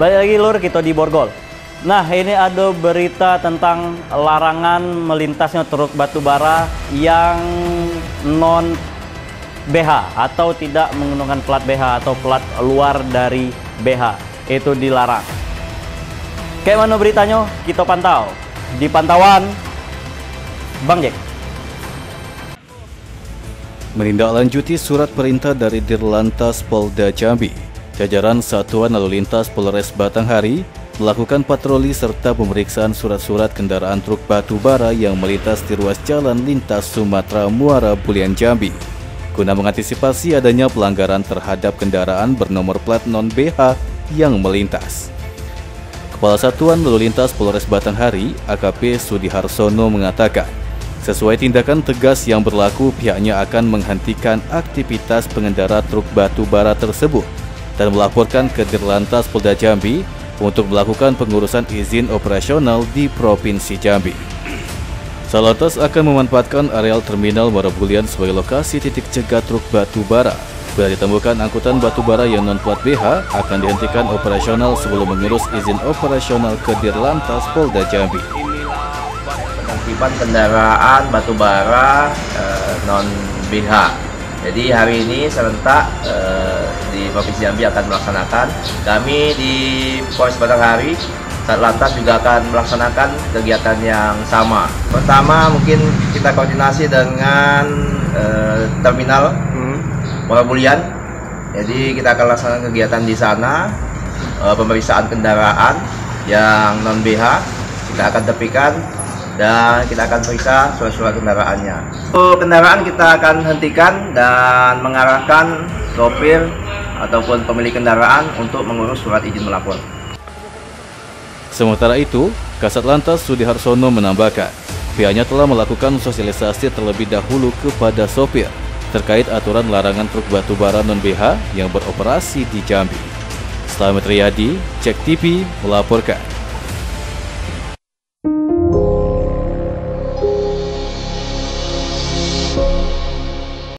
Balik lagi lur kita di Borgol. Nah ini ada berita tentang larangan melintasnya truk batubara yang non BH atau tidak menggunakan plat BH atau plat luar dari BH itu dilarang. Kayak mana beritanya? Kita pantau di pantauan Bang Jack. Menindaklanjuti surat perintah dari Dirlantas Polda Jambi, jajaran Satuan Lalu Lintas Polres Batanghari melakukan patroli serta pemeriksaan surat-surat kendaraan truk batu bara yang melintas di ruas jalan lintas Sumatera Muara Bulian Jambi guna mengantisipasi adanya pelanggaran terhadap kendaraan bernomor plat non-BH yang melintas. Kepala Satuan Lalu Lintas Polres Batanghari, AKP Sudiharsono mengatakan, Sesuai tindakan tegas yang berlaku, pihaknya akan menghentikan aktivitas pengendara truk batu bara tersebut dan melaporkan ke Dirlantas Polda Jambi untuk melakukan pengurusan izin operasional di Provinsi Jambi. Salantas akan memanfaatkan areal terminal Marabulian sebagai lokasi titik cegat truk batu bara. Bila ditemukan angkutan batu bara yang non-plat BH, akan dihentikan operasional sebelum mengurus izin operasional ke Dirlantas Polda Jambi penertiban kendaraan batu bara eh, non BH. Jadi hari ini serentak eh, di Provinsi Jambi akan melaksanakan. Kami di Polres Batanghari Satlantas juga akan melaksanakan kegiatan yang sama. Pertama mungkin kita koordinasi dengan eh, terminal hmm. Bulian. Jadi kita akan laksanakan kegiatan di sana, eh, pemeriksaan kendaraan yang non BH kita akan tepikan dan kita akan periksa surat-surat kendaraannya. Untuk kendaraan kita akan hentikan dan mengarahkan sopir ataupun pemilik kendaraan untuk mengurus surat izin melapor. Sementara itu, Kasat Lantas Sudiharsono menambahkan, pihaknya telah melakukan sosialisasi terlebih dahulu kepada sopir terkait aturan larangan truk batu bara non-BH yang beroperasi di Jambi. Selamat Riyadi, Cek TV melaporkan.